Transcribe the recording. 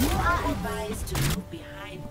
You are advised to move behind